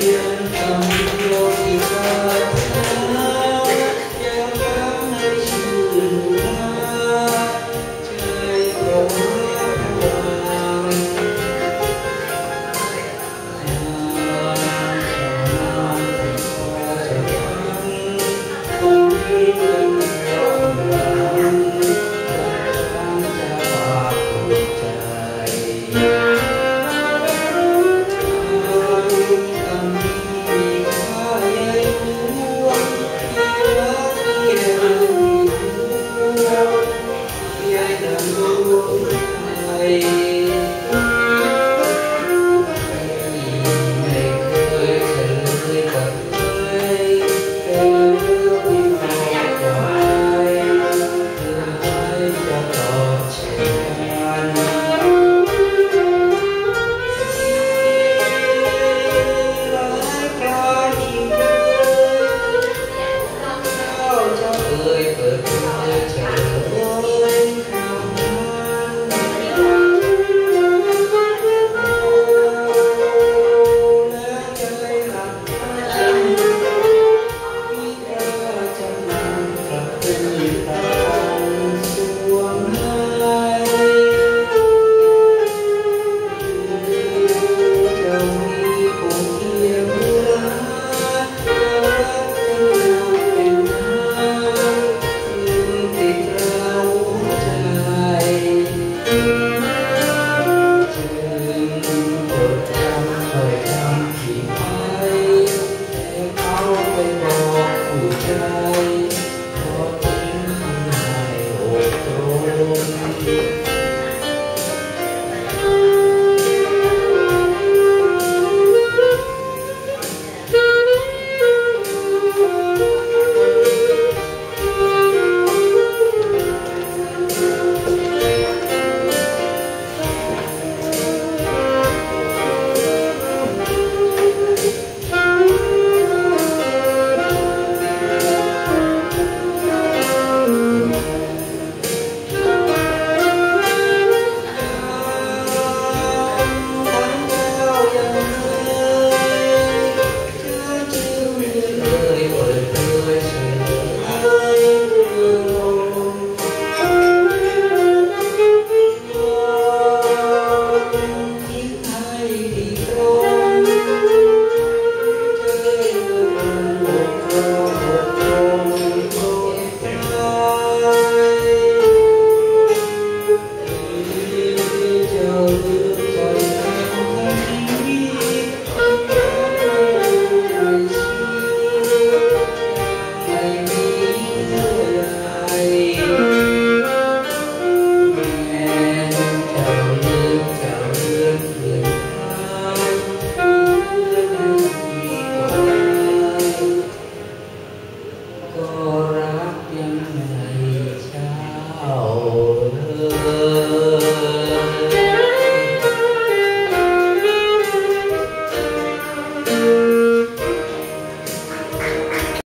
yên tâm. Bye.